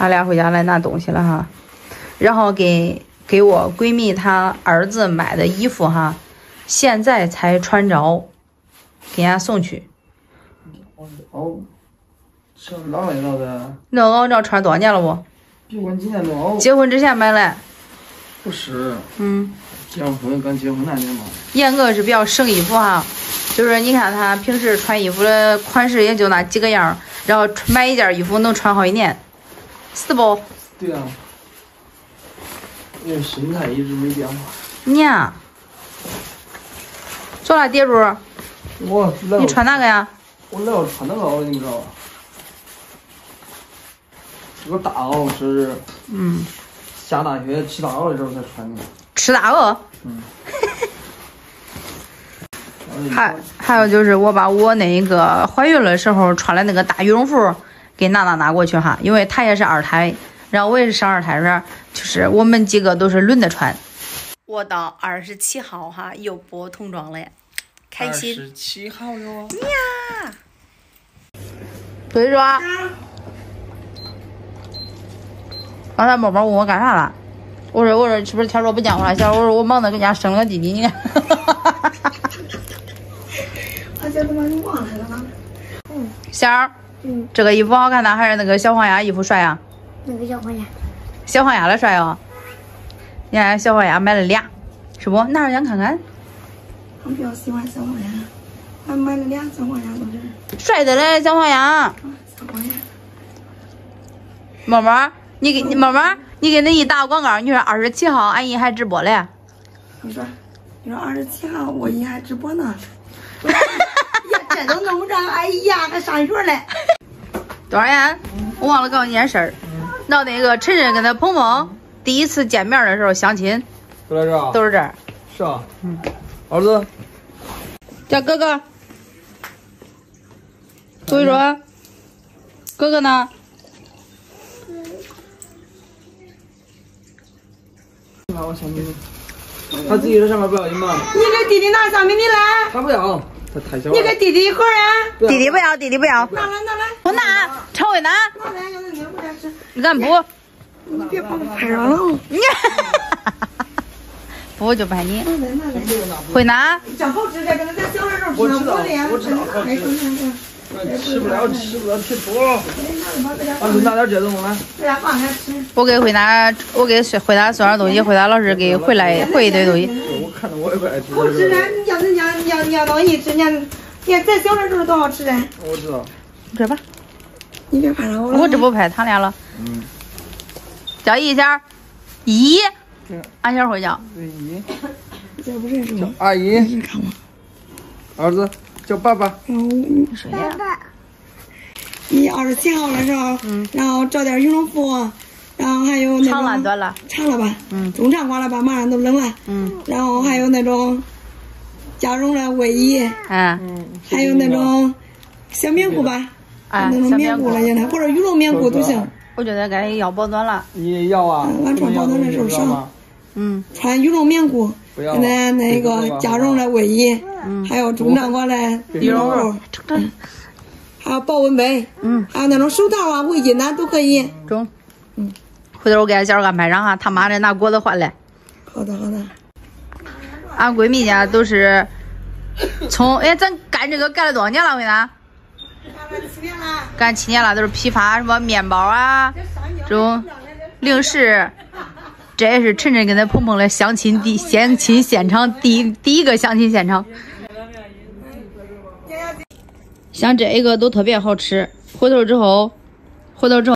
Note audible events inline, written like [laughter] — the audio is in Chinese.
俺俩回家来拿东西了哈，然后给给我闺蜜她儿子买的衣服哈，现在才穿着，给人家送去。哦，这哪来着的？那我知道穿多少年了不？比我几年多。结婚之前买的。不是，嗯，结完婚刚结婚那年嘛。严格是比较省衣服哈，就是你看他平时穿衣服的款式也就那几个样，然后买一件衣服能穿好几年，是不？对啊，因为身材一直没变化。你呀，坐那叠住。我你穿哪个呀？我老穿那个，你知道吧？是个大袄，是嗯。下大雪吃大袄的时候才穿的。吃大袄。嗯。[laughs] 还还有就是我把我那个怀孕的时候穿的那个大羽绒服给娜娜拿过去哈，因为她也是二胎，然后我也是生二胎时，就是我们几个都是轮着穿。我到二十七号哈又播童装了，开心。二十七号哟。呀。所以说。刚才宝宝问我干啥了，我说我说是不是天说不见我了？小我说我忙着给家生了个弟弟，你看。他叫他妈你忘了吗？嗯。仙儿，嗯，这个衣服好看呢，还是那个小黄鸭衣服帅呀？那个小黄鸭。小黄鸭的帅哦。你看小黄鸭买了俩，是不？拿着眼看看。我比较喜欢小黄鸭，俺买了俩小黄鸭都是。帅的嘞，小黄鸭。小黄鸭。猫猫。你给你猫猫，你给恁姨打个广告，你说二十七号俺姨还直播嘞。你说，你说二十七号我姨还直播呢。[laughs] 呀，这都弄不着，哎呀，还上学嘞。多少钱？我忘了告诉你件事儿。那那个晨晨跟他鹏鹏第一次见面的时候相亲，都在这都是这儿。是啊。嗯。儿子。叫哥哥。所以说，哥哥呢？我相机，他自己在上面不要紧吗？你给弟弟拿相机你来。他不要，他太小了。你给弟弟一盒呀？弟弟不要，弟弟不要。拿来拿来，我拿，常伟拿。拿来，要是你不吃。俺不。你别把我拍上了。你 [laughs] 不就拍你。会拿。真好吃，这跟咱小时候吃。我知道，我知道。吃不了，吃不了，吃土。儿子拿点这东西来。我给回答，我给回答送点东西，回答老师给回来回一堆东西。我看着我也不爱吃。好吃呢，你要人家要要东西吃，你家，你看咱小的时候多好吃嘞。我知道。这吧。你别拍了，我。我这不拍他俩了。嗯。叫一下，姨。俺小会叫。对姨。这不认识吗？阿姨。儿子。叫爸爸，嗯，爸爸。你二十七号的时候，嗯，然后找点羽绒服，然后还有那种长了短了，长了吧，嗯，中长款了吧，马上都冷了，嗯，然后还有那种加绒的卫衣，嗯，还有那种小棉裤吧，啊，那种棉裤了现在，或者羽绒棉裤都行。我觉得该要保暖了。你要啊？俺穿保暖的时候少。嗯，穿羽绒棉裤，现在那个加绒的卫衣，还有中长款的羽绒服，还有保温杯，嗯，还有那种手套啊、围巾呐，都可以。中，嗯，回头我给俺小安排上哈，他妈的拿果子换来。好的，好的。俺闺蜜家都是从哎，咱干这个干了多少年了？回答。干七年了。干七年了，都是批发什么面包啊，这种零食。这也是晨晨跟他鹏鹏的相亲第相亲现场，第第一个相亲现场。像这一个都特别好吃，回头之后，回头之后。